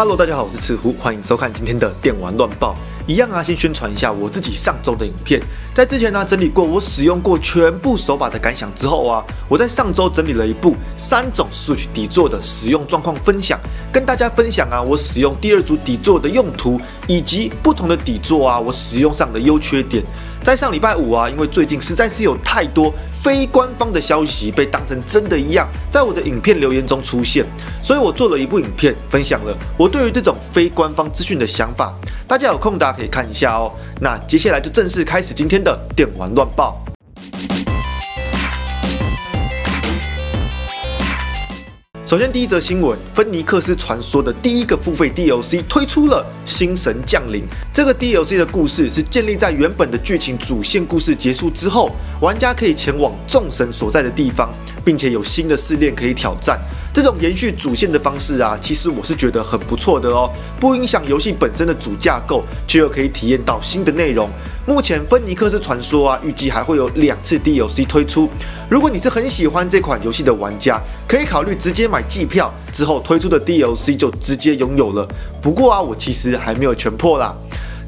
Hello，大家好，我是赤狐，欢迎收看今天的电玩乱报。一样啊，先宣传一下我自己上周的影片。在之前呢，整理过我使用过全部手把的感想之后啊，我在上周整理了一部三种 Switch 底座的使用状况分享，跟大家分享啊，我使用第二组底座的用途，以及不同的底座啊，我使用上的优缺点。在上礼拜五啊，因为最近实在是有太多非官方的消息被当成真的一样，在我的影片留言中出现，所以我做了一部影片，分享了我对于这种非官方资讯的想法。大家有空大家可以看一下哦。那接下来就正式开始今天的电玩乱报。首先，第一则新闻，《芬尼克斯传说》的第一个付费 DLC 推出了，《星神降临》。这个 DLC 的故事是建立在原本的剧情主线故事结束之后，玩家可以前往众神所在的地方，并且有新的试炼可以挑战。这种延续主线的方式啊，其实我是觉得很不错的哦，不影响游戏本身的主架构，却又可以体验到新的内容。目前《芬尼克斯传说》啊，预计还会有两次 DLC 推出。如果你是很喜欢这款游戏的玩家，可以考虑直接买季票，之后推出的 DLC 就直接拥有了。不过啊，我其实还没有全破啦。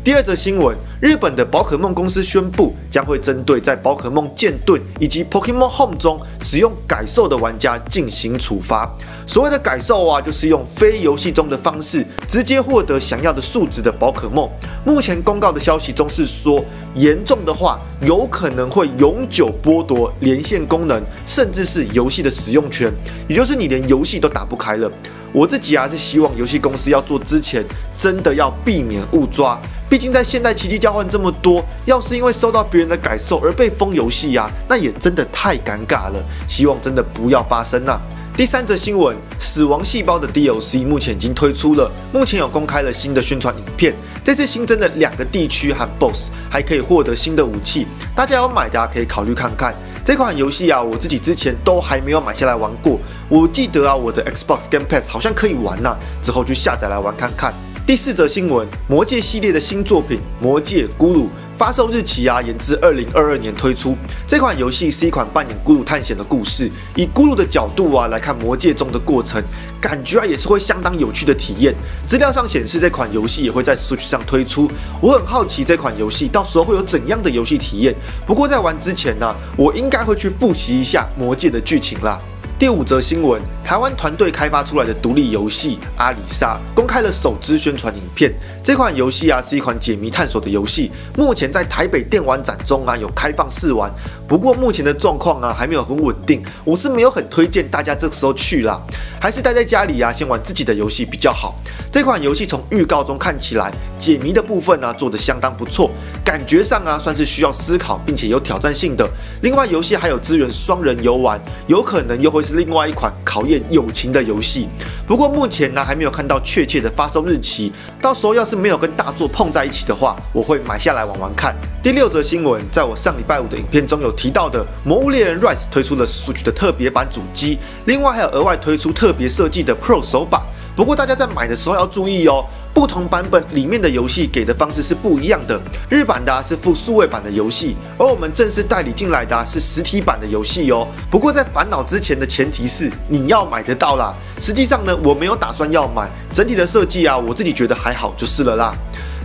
第二则新闻，日本的宝可梦公司宣布，将会针对在宝可梦剑盾以及 Pokemon Home 中使用改售的玩家进行处罚。所谓的改售啊，就是用非游戏中的方式直接获得想要的数值的宝可梦。目前公告的消息中是说，严重的话有可能会永久剥夺连线功能，甚至是游戏的使用权，也就是你连游戏都打不开了。我自己啊是希望游戏公司要做之前，真的要避免误抓。毕竟在现代奇迹交换这么多，要是因为收到别人的感受而被封游戏呀，那也真的太尴尬了。希望真的不要发生呐。第三则新闻，死亡细胞的 DLC 目前已经推出了，目前有公开了新的宣传影片。这次新增的两个地区和 BOSS 还可以获得新的武器，大家要买的可以考虑看看。这款游戏啊，我自己之前都还没有买下来玩过。我记得啊，我的 Xbox Game Pass 好像可以玩呐，之后去下载来玩看看。第四则新闻，《魔戒》系列的新作品《魔戒：咕噜》发售日期啊延至二零二二年推出。这款游戏是一款扮演咕噜探险的故事，以咕噜的角度啊来看魔戒中的过程，感觉啊也是会相当有趣的体验。资料上显示，这款游戏也会在 Switch 上推出。我很好奇这款游戏到时候会有怎样的游戏体验。不过在玩之前呢，我应该会去复习一下魔戒的剧情啦。第五则新闻，台湾团队开发出来的独立游戏《阿里莎》公开了首支宣传影片。这款游戏啊是一款解谜探索的游戏，目前在台北电玩展中啊有开放试玩。不过目前的状况啊还没有很稳定，我是没有很推荐大家这时候去啦，还是待在家里啊先玩自己的游戏比较好。这款游戏从预告中看起来，解谜的部分啊做得相当不错，感觉上啊算是需要思考并且有挑战性的。另外游戏还有支援双人游玩，有可能又会是。另外一款考验友情的游戏，不过目前呢还没有看到确切的发售日期。到时候要是没有跟大作碰在一起的话，我会买下来玩玩看。第六则新闻，在我上礼拜五的影片中有提到的，《魔物猎人 Rise》推出了 Switch 的特别版主机，另外还有额外推出特别设计的 Pro 手把。不过大家在买的时候要注意哦，不同版本里面的游戏给的方式是不一样的。日版的是附数位版的游戏，而我们正式代理进来的是实体版的游戏哦。不过在烦恼之前的前提是你要买得到啦。实际上呢，我没有打算要买，整体的设计啊，我自己觉得还好就是了啦。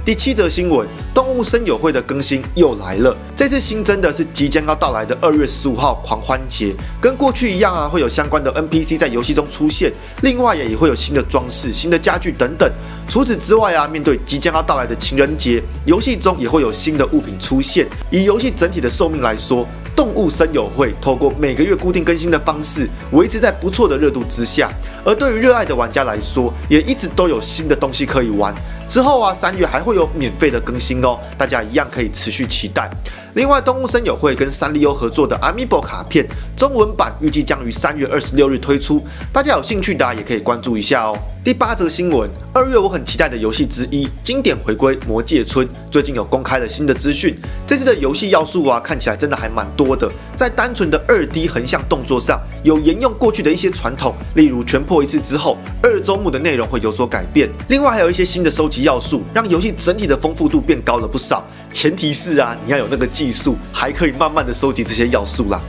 第七则新闻，动物声友会的更新又来了。这次新增的是即将要到来的二月十五号狂欢节，跟过去一样啊，会有相关的 NPC 在游戏中出现。另外也也会有新的装饰、新的家具等等。除此之外啊，面对即将要到来的情人节，游戏中也会有新的物品出现。以游戏整体的寿命来说，动物森友会透过每个月固定更新的方式，维持在不错的热度之下。而对于热爱的玩家来说，也一直都有新的东西可以玩。之后啊，三月还会有免费的更新哦，大家一样可以持续期待。另外，动物森友会跟三丽鸥合作的 Amiibo 卡片中文版预计将于三月二十六日推出，大家有兴趣的也可以关注一下哦。第八则新闻，二月我很期待的游戏之一，经典回归《魔界村》，最近有公开了新的资讯。这次的游戏要素啊，看起来真的还蛮多的。在单纯的二 D 横向动作上，有沿用过去的一些传统，例如全破一次之后，二周目的内容会有所改变。另外还有一些新的收集要素，让游戏整体的丰富度变高了不少。前提是啊，你要有那个技术，还可以慢慢的收集这些要素啦。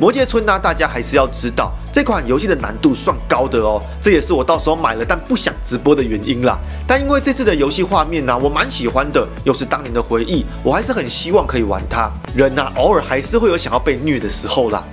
魔界村呢，大家还是要知道这款游戏的难度算高的哦，这也是我到时候买了但不想直播的原因啦。但因为这次的游戏画面呢，我蛮喜欢的，又是当年的回忆，我还是很希望可以玩它。人呢，偶尔还是会有想要被虐的时候啦。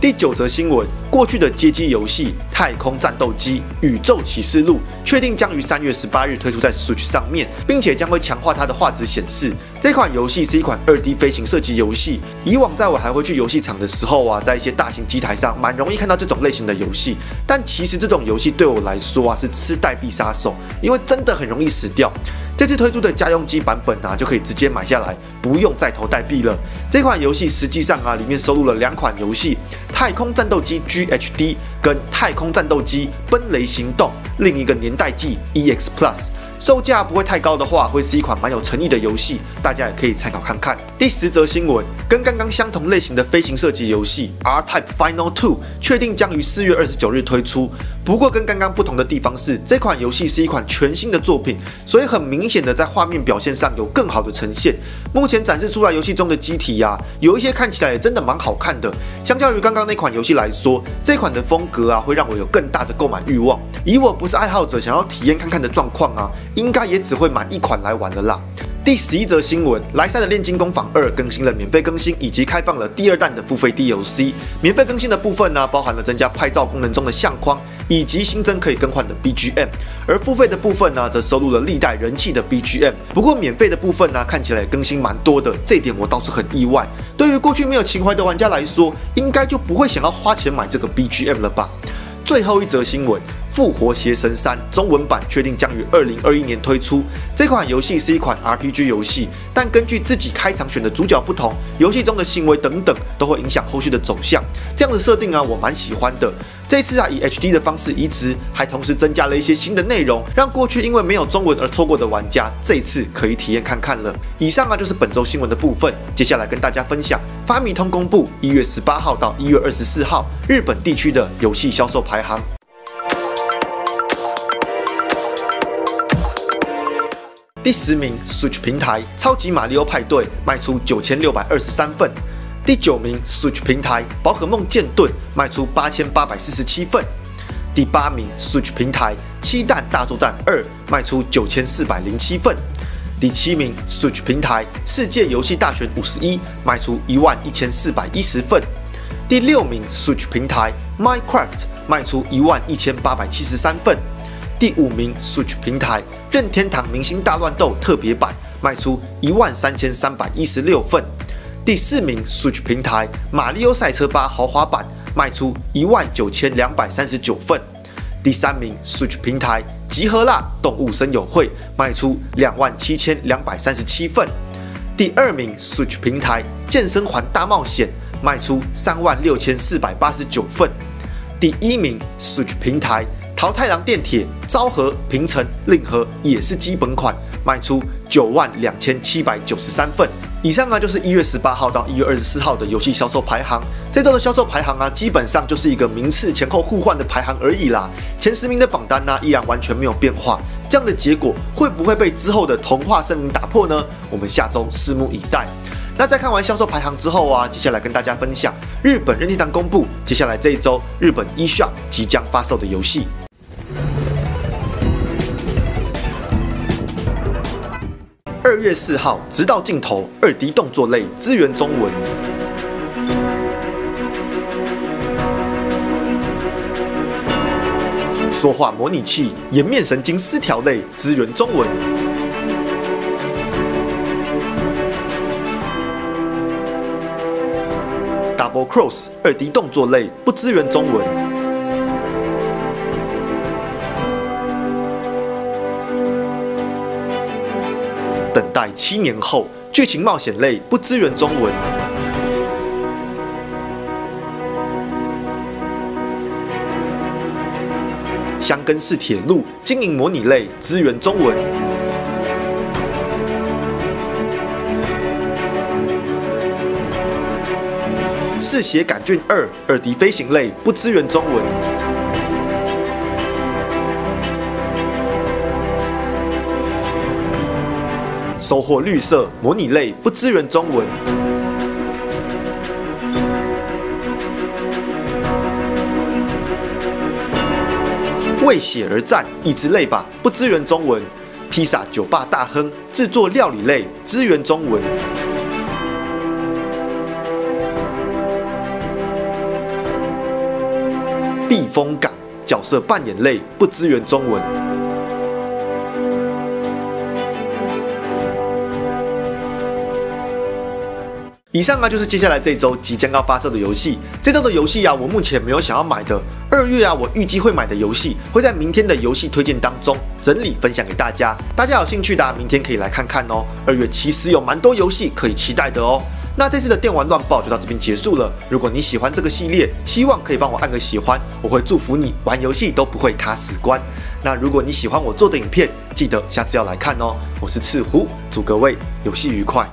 第九则新闻：过去的街机游戏《太空战斗机：宇宙启示录》确定将于三月十八日推出在 Switch 上面，并且将会强化它的画质显示。这款游戏是一款二 D 飞行射击游戏。以往在我还会去游戏场的时候啊，在一些大型机台上，蛮容易看到这种类型的游戏。但其实这种游戏对我来说啊，是吃代币杀手，因为真的很容易死掉。这次推出的家用机版本啊，就可以直接买下来，不用再投代币了。这款游戏实际上啊，里面收录了两款游戏：太空战斗机 GHD 跟太空战斗机奔雷行动，另一个年代记 EX Plus。售价不会太高的话，会是一款蛮有诚意的游戏，大家也可以参考看看。第十则新闻，跟刚刚相同类型的飞行射击游戏 R-Type Final Two 确定将于四月二十九日推出。不过跟刚刚不同的地方是，这款游戏是一款全新的作品，所以很明显的在画面表现上有更好的呈现。目前展示出来游戏中的机体呀，有一些看起来也真的蛮好看的。相较于刚刚那款游戏来说，这款的风格啊，会让我有更大的购买欲望。以我不是爱好者，想要体验看看的状况啊。应该也只会买一款来玩的啦。第十一则新闻，莱赛的炼金工坊二更新了免费更新，以及开放了第二弹的付费 DLC。免费更新的部分呢，包含了增加拍照功能中的相框，以及新增可以更换的 BGM。而付费的部分呢，则收录了历代人气的 BGM。不过免费的部分呢，看起来更新蛮多的，这点我倒是很意外。对于过去没有情怀的玩家来说，应该就不会想要花钱买这个 BGM 了吧？最后一则新闻。《复活邪神三》中文版确定将于二零二一年推出。这款游戏是一款 RPG 游戏，但根据自己开场选的主角不同，游戏中的行为等等都会影响后续的走向。这样的设定啊，我蛮喜欢的。这次啊，以 HD 的方式移植，还同时增加了一些新的内容，让过去因为没有中文而错过的玩家，这次可以体验看看了。以上啊，就是本周新闻的部分。接下来跟大家分享，发米通公布一月十八号到一月二十四号日本地区的游戏销售排行。第十名，Switch 平台《超级马里奥派对》卖出九千六百二十三份。第九名，Switch 平台《宝可梦剑盾》卖出八千八百四十七份。第八名，Switch 平台《七弹大作战二》卖出九千四百零七份。第七名，Switch 平台《世界游戏大全五十一》卖出一万一千四百一十份。第六名，Switch 平台《Minecraft》卖出一万一千八百七十三份。第五名，Switch 平台《任天堂明星大乱斗特别版》卖出一万三千三百一十六份。第四名，Switch 平台《马里奥赛车八豪华版》卖出一万九千两百三十九份。第三名，Switch 平台《集合啦动物森友会》卖出两万七千两百三十七份。第二名，Switch 平台《健身环大冒险》卖出三万六千四百八十九份。第一名，Switch 平台。桃太郎电铁、昭和、平成、令和也是基本款，卖出九万两千七百九十三份。以上啊就是一月十八号到一月二十四号的游戏销售排行。这周的销售排行啊，基本上就是一个名次前后互换的排行而已啦。前十名的榜单呢，依然完全没有变化。这样的结果会不会被之后的童话声明打破呢？我们下周拭目以待。那在看完销售排行之后啊，接下来跟大家分享日本任天堂公布接下来这一周日本 eShop 即将发售的游戏。二月四号，直到尽头，二 D 动作类支援中文。说话模拟器颜面神经失调类支援中文。Double Cross 二 D 动作类不支援中文。待七年后，剧情冒险类不支援中文。香根市铁路经营模拟类支援中文。嗜血杆菌二二 D 飞行类不支援中文。收获绿色模拟类不支援中文。为血而战，一支类吧不支援中文。披萨酒吧大亨制作料理类支援中文。避风港角色扮演类不支援中文。以上啊就是接下来这周即将要发售的游戏。这周的游戏啊，我目前没有想要买的。二月啊，我预计会买的游戏会在明天的游戏推荐当中整理分享给大家。大家有兴趣的，啊明天可以来看看哦。二月其实有蛮多游戏可以期待的哦。那这次的电玩乱报就到这边结束了。如果你喜欢这个系列，希望可以帮我按个喜欢，我会祝福你玩游戏都不会卡死关。那如果你喜欢我做的影片，记得下次要来看哦。我是赤狐，祝各位游戏愉快。